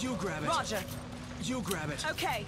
You grab it. Roger. You grab it. Okay.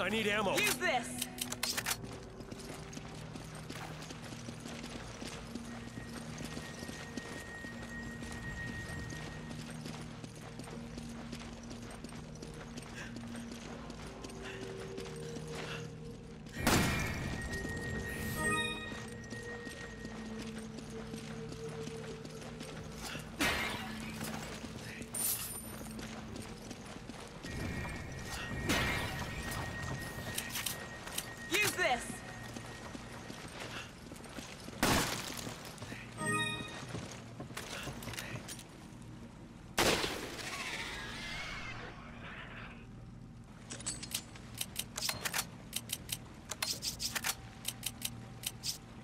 I need ammo. Use this!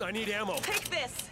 I need ammo. Take this.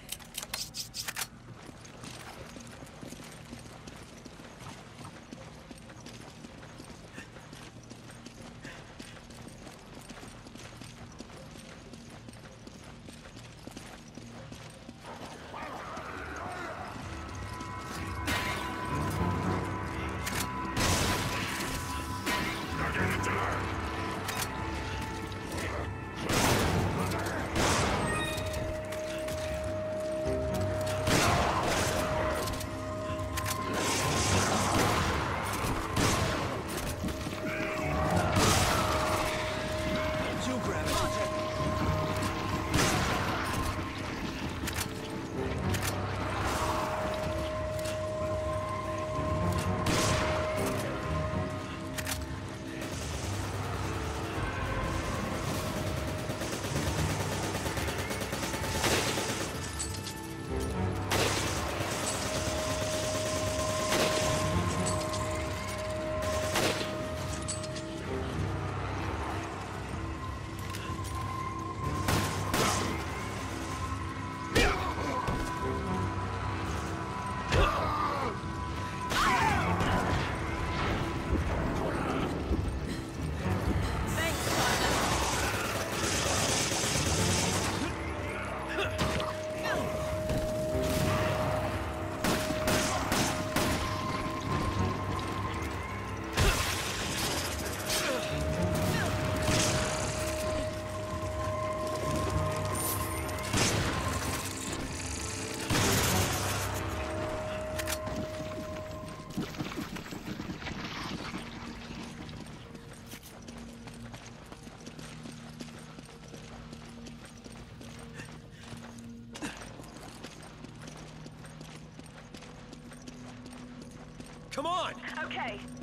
Okay.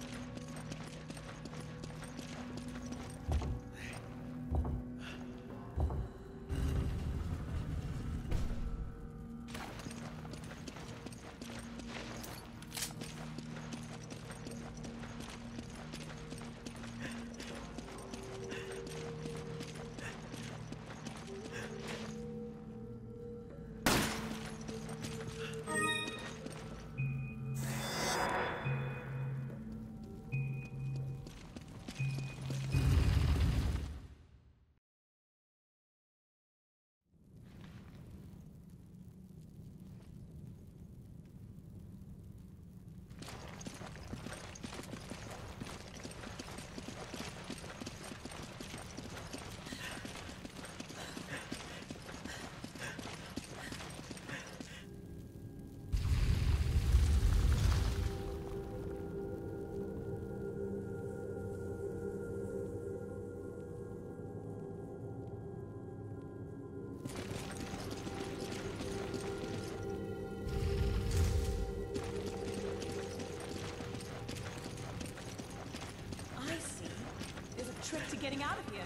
Getting out of here.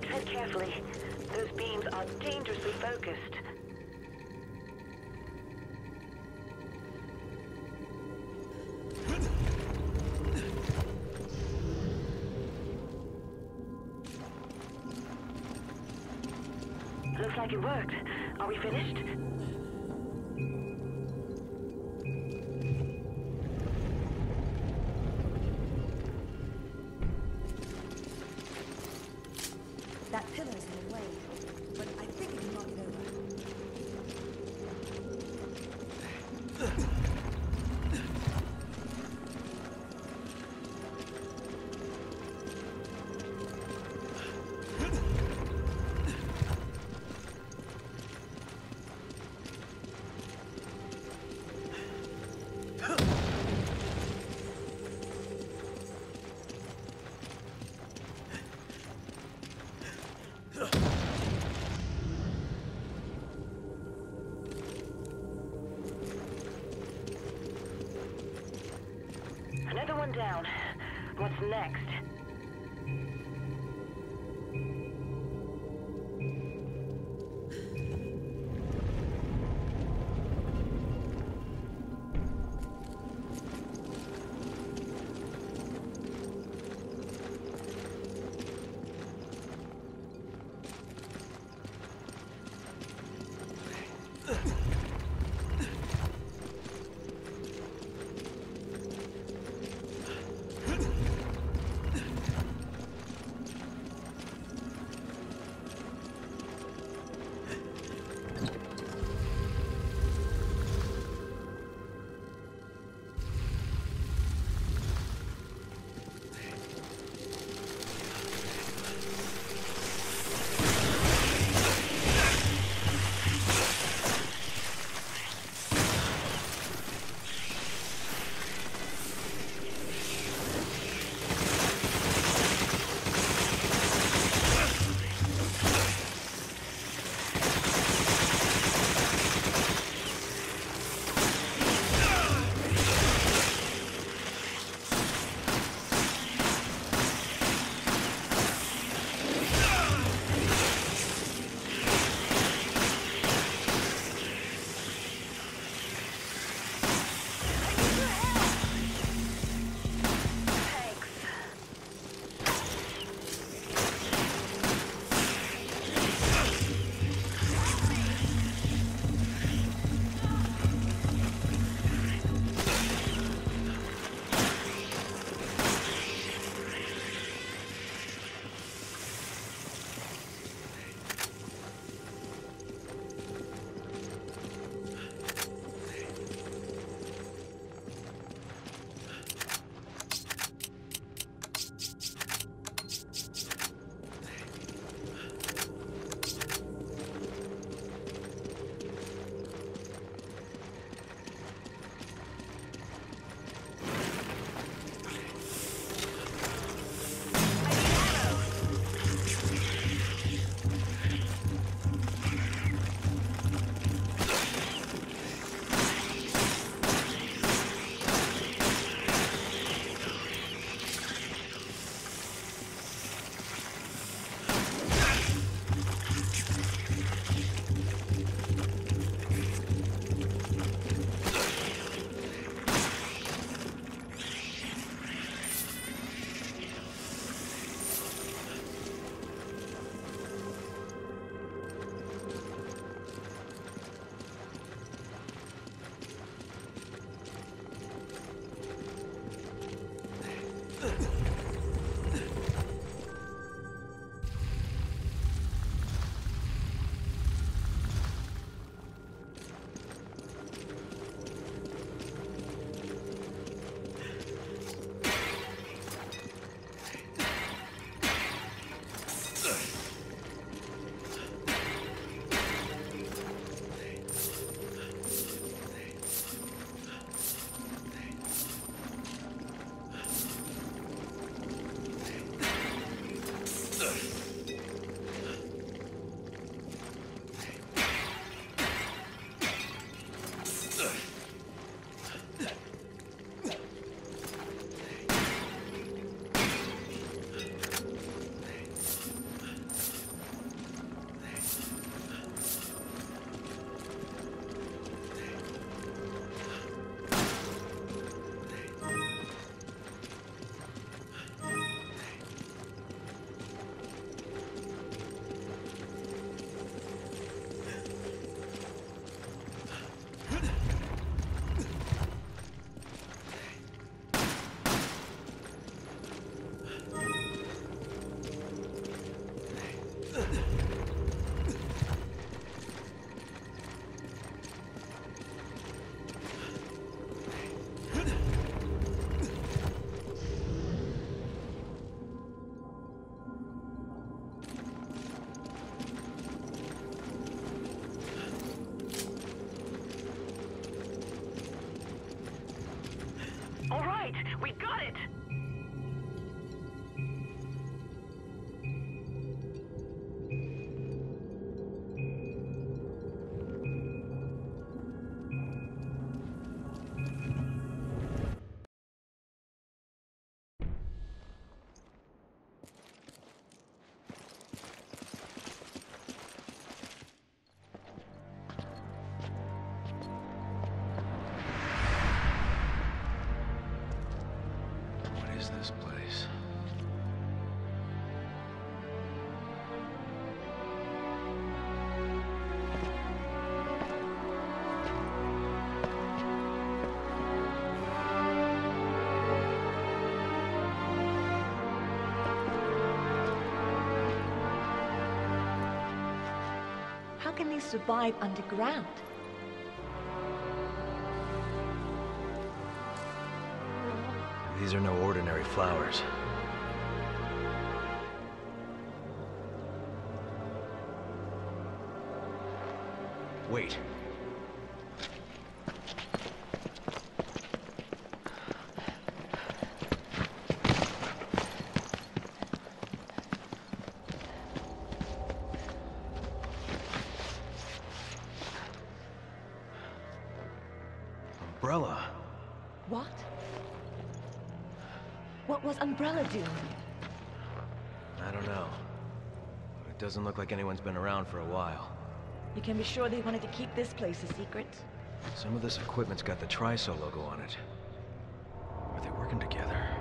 Tread carefully. Those beams are dangerously focused. Looks like it worked. Are we finished? Ugh. this place. How can they survive underground? These are no ordinary flowers. Wait. Umbrella. What? What was Umbrella doing? I don't know. It doesn't look like anyone's been around for a while. You can be sure they wanted to keep this place a secret. Some of this equipment's got the Tricell logo on it. Are they working together?